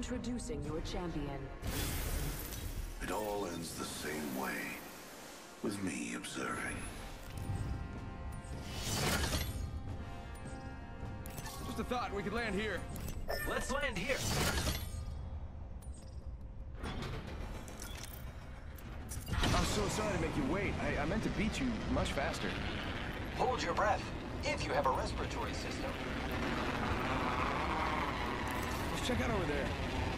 Introducing your champion. It all ends the same way, with me observing. Just a thought, we could land here. Let's land here. I'm so sorry to make you wait. I, I meant to beat you much faster. Hold your breath, if you have a respiratory system. Check out over there.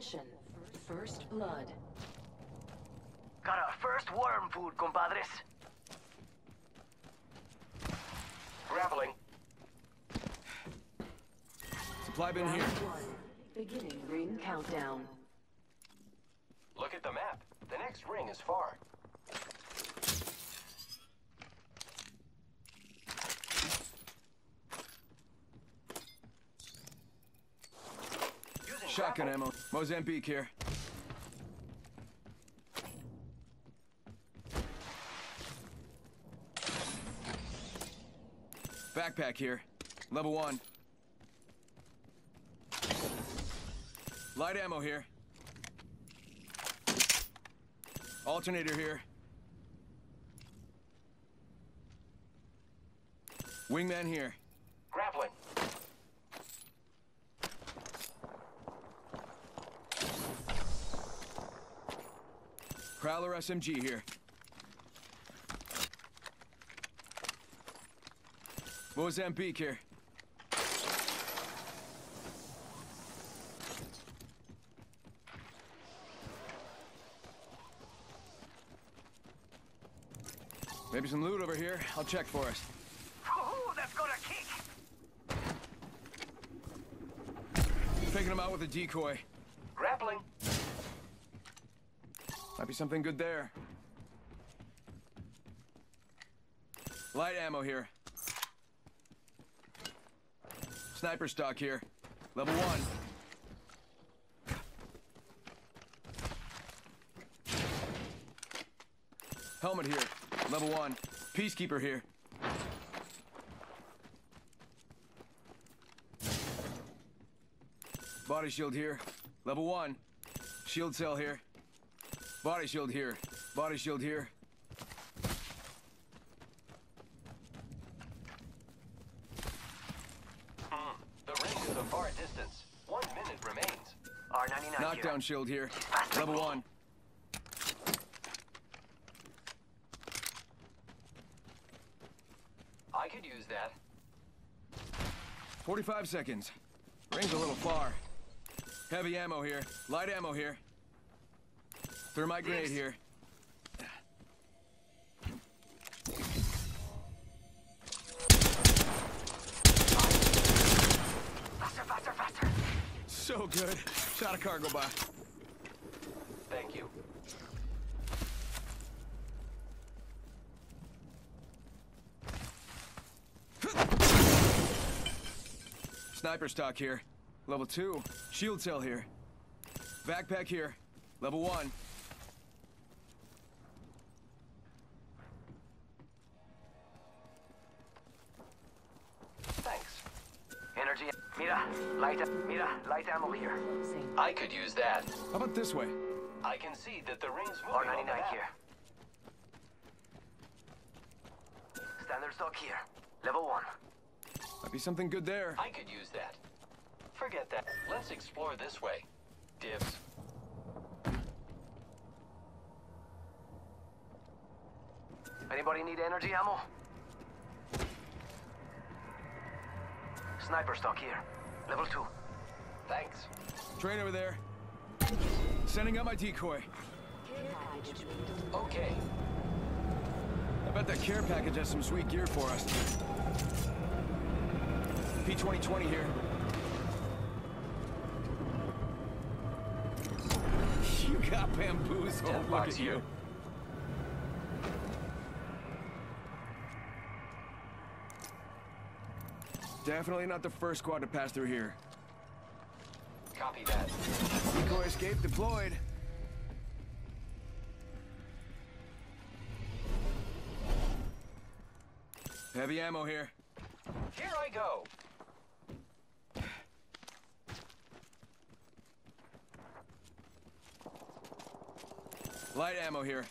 Attention. First blood. Got our first worm food, compadres. Grappling. Supply bin here. One. Beginning ring countdown. Look at the map. The next ring is far. Using Shotgun ammo. Mozambique here. Backpack here. Level one. Light ammo here. Alternator here. Wingman here. Grappling. Prowler SMG here. Mozambique here. Maybe some loot over here. I'll check for us. Ooh, that's gonna kick. Faking them out with a decoy. Grappling. Might be something good there. Light ammo here. Sniper stock here. Level one. Helmet here. Level one. Peacekeeper here. Body shield here. Level one. Shield cell here. Body shield here. Body shield here. Hmm. The ring is a far distance. One minute remains. R99 Knockdown here. shield here. Level one. I could use that. 45 seconds. Ring's a little far. Heavy ammo here. Light ammo here. Through my grade here. Faster, faster, faster. So good. Shot a cargo by. Thank you. Sniper stock here. Level 2. Shield cell here. Backpack here. Level 1. I could use that. How about this way? I can see that the ring's moving R99 here. Standard stock here. Level one. Might be something good there. I could use that. Forget that. Let's explore this way. Dibs. Anybody need energy ammo? Sniper stock here. Level two. Thanks. Train over there. Sending out my decoy. Care package being delivered. Okay. I bet that care package has some sweet gear for us. P2020 here. You got bamboozled. Look at you. Definitely not the first squad to pass through here. Copy that. Decoy escape deployed. Heavy ammo here. Here I go. Light ammo here.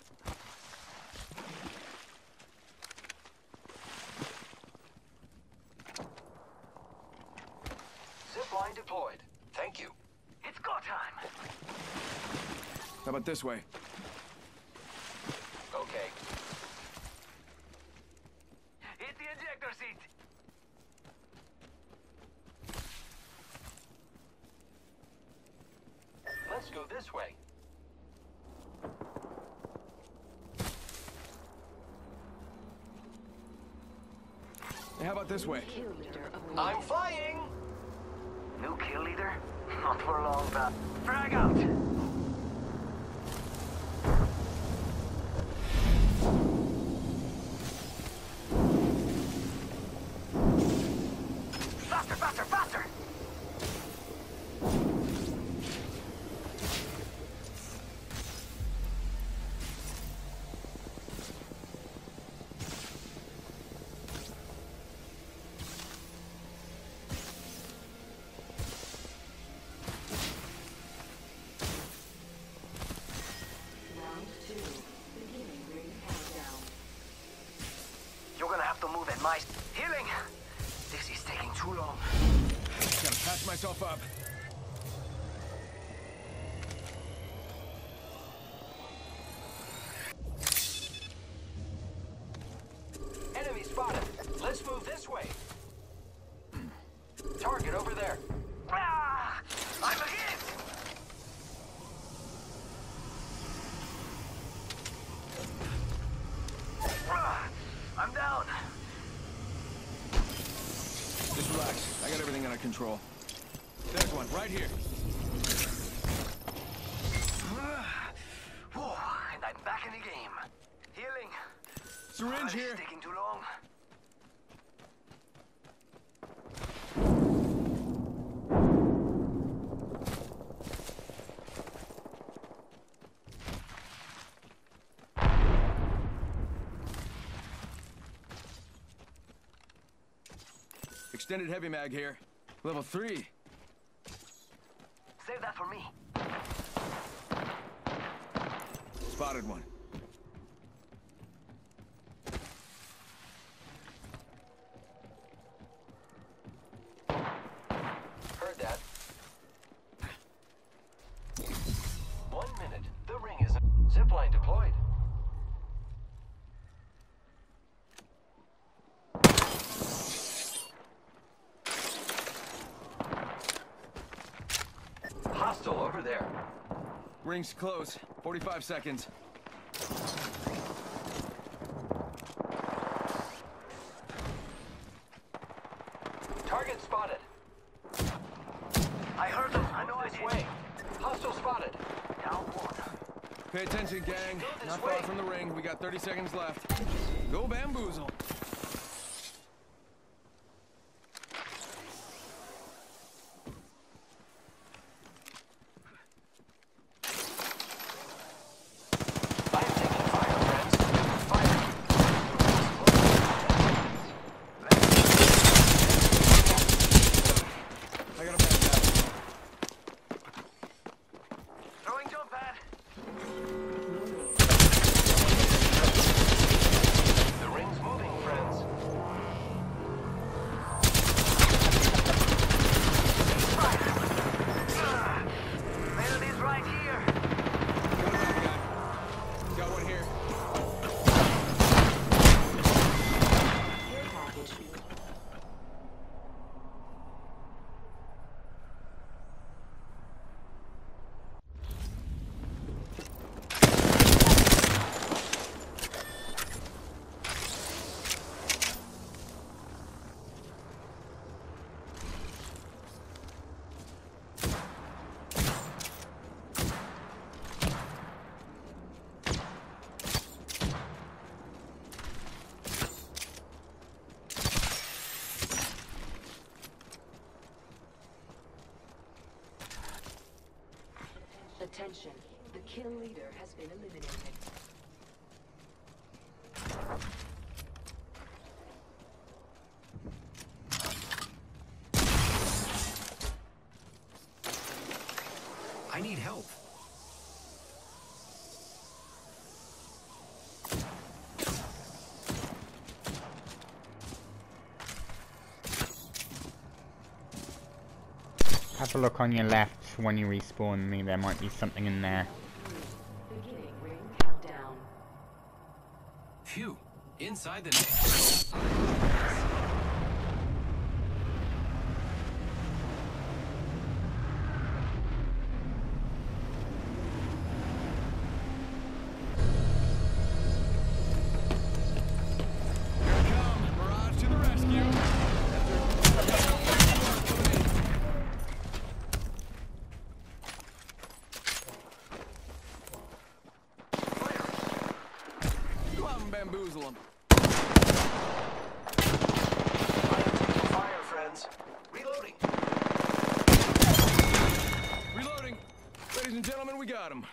Zip line deployed. Thank you. It's go time. How this way? Okay. Hit the ejector seat. Let's go this way. Hey, how about this way? Kill leader of I'm flying! New kill leader? Not for a long, but frag out. Have to move at my healing. This is taking too long. Gotta patch myself up. Right here. And I'm back in the game. Healing. Syringe here. Taking too long. Extended heavy mag here. Level 3 for me. Spotted one. Ring's close. 45 seconds. Target spotted. I heard them. I know I This did. way. Hostile spotted. Down one. Pay attention, gang. Not way. far from the ring. We got 30 seconds left. Go bamboozle. I am taking fire, friends. Fire. I got a bad guy. Throwing jump pad. The ring's moving, friends. Attention, the kill leader has been eliminated. I need help. Have a look on your left when you respawn me. There might be something in there.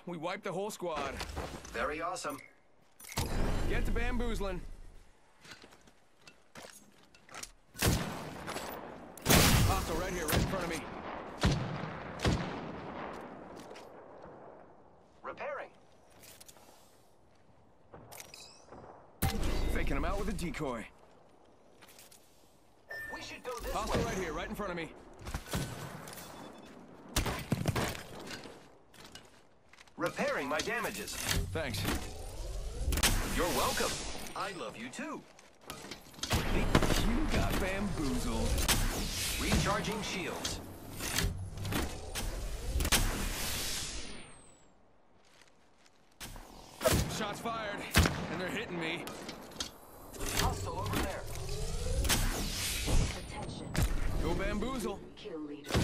We got him. We wiped the whole squad. Very awesome. Get to bamboozling. Hostile right here, right in front of me. Repairing. Faking him out with a decoy. We should go this Hostile way. right here, right in front of me. Repairing my damages. Thanks. You're welcome. I love you too. You got bamboozled. Recharging shields. Shots fired, and they're hitting me. Hostile over there. Attention, Go bamboozle. kill leader.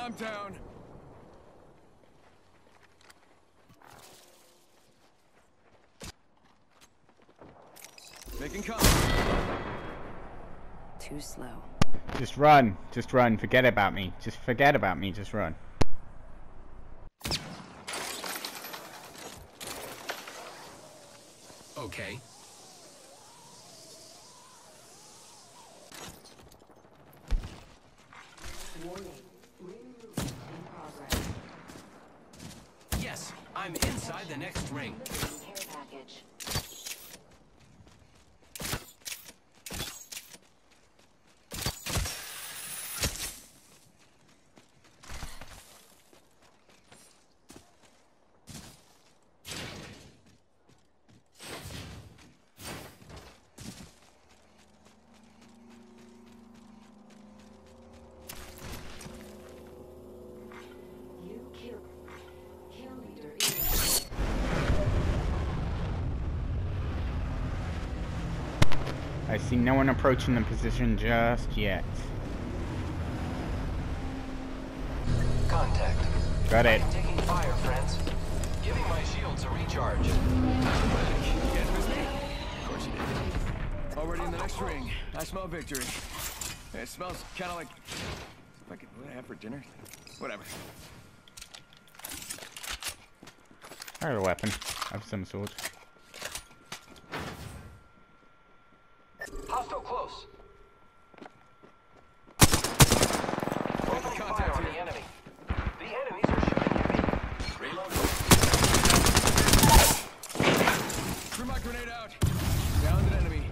I'm down. Making contact. Too slow. Just run. Just run. Forget about me. Just forget about me. Just run. Okay. Warning, ring movement in progress. Yes, I'm inside the next ring. I see no one approaching the position just yet. Contact. Got it. Taking fire, friends. Giving my shields a recharge. You guys miss me? Of course you did. Already in the next ring. I smell victory. It smells kind of like like what I have for dinner. Whatever. I have a weapon of some sort. Hostile close. Opening fire on the enemy. The enemies are shooting at me. Reloading. Threw my grenade out. Downed an enemy.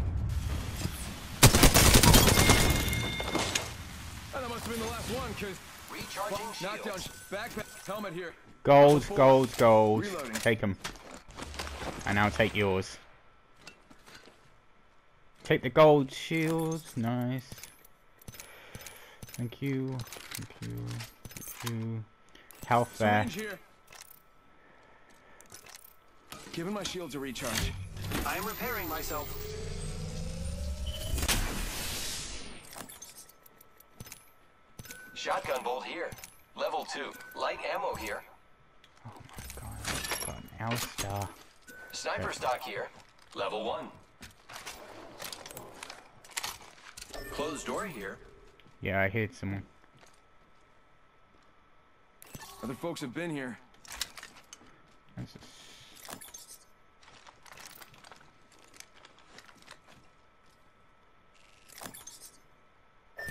Oh, that must have been the last one, cause Recharging knockdown, backpack, helmet here. Gold, gold, gold. Reloading. Take them. And I'll take yours. Take the gold shields. Nice. Thank you. Thank you. Thank you. Health there. Giving my shields a recharge. I am repairing myself. Shotgun bolt here. Level 2. Light ammo here. Oh my god. Got an L star. Sniper stock here. Level 1. Closed door here. Yeah, I heard someone. Other folks have been here.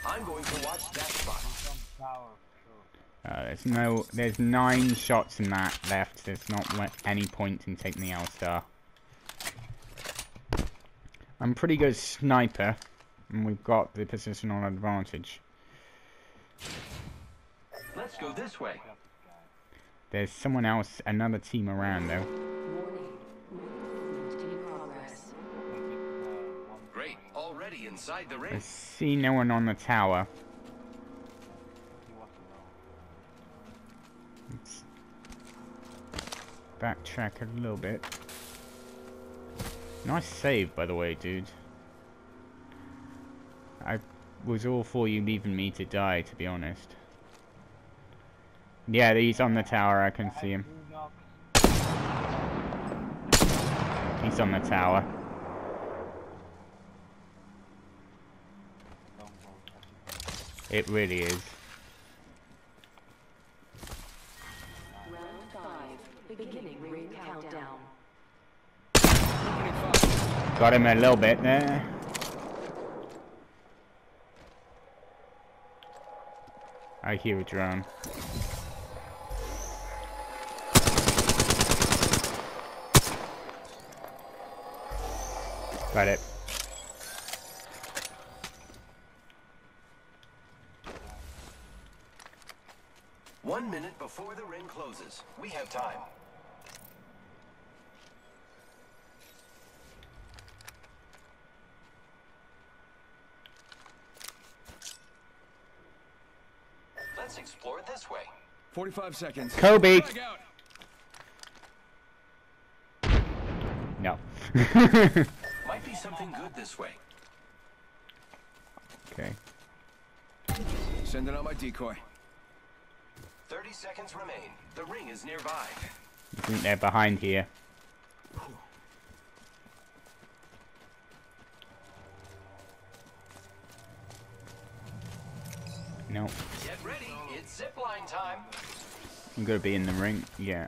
I'm going to watch that spot. Uh, there's no, there's nine shots in that left. There's not any point in taking the L star. I'm pretty good sniper, and we've got the positional advantage. Let's go this way. There's someone else, another team around though. Warning. Movement in progress. Great. Already inside the ring. I see no one on the tower. Let's backtrack a little bit. Nice save, by the way, dude. Was all for you leaving me to die, to be honest. Yeah, he's on the tower, I can see him. He's on the tower. It really is. Got him a little bit there. I hear a drone. Got it. One minute before the ring closes. We have time. Let's explore this way. 45 seconds. Kobe! No. Might be something good this way. okay. Sending out my decoy. 30 seconds remain. The ring is nearby. I think they're behind here. No. Time. I'm gonna be in the ring. Yeah.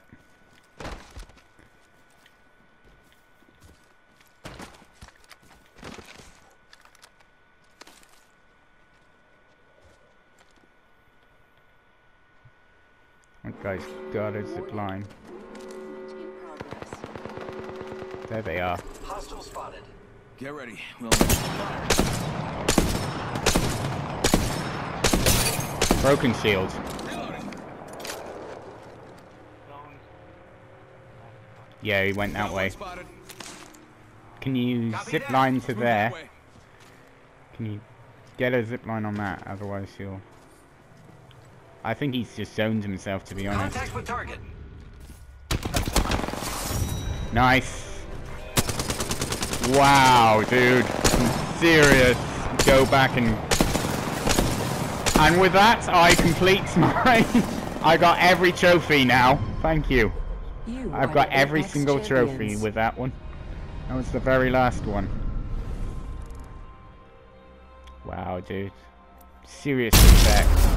That guy's got a zip line. Movement in progress. There they are. Hostile spotted. Get ready. We'll Broken shield. Reloading. Yeah, he went that way. Can you zip line to there? Can you get a zip line on that? Otherwise, he'll. I think he's just zoned himself, to be honest. Contact with target. Nice. Wow, dude. Some serious. Go back and. And with that, I complete my. I got every trophy now. Thank you. You I've got every single trophy with that one. That was the very last one. Wow, dude. Serious respect.